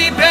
Happy.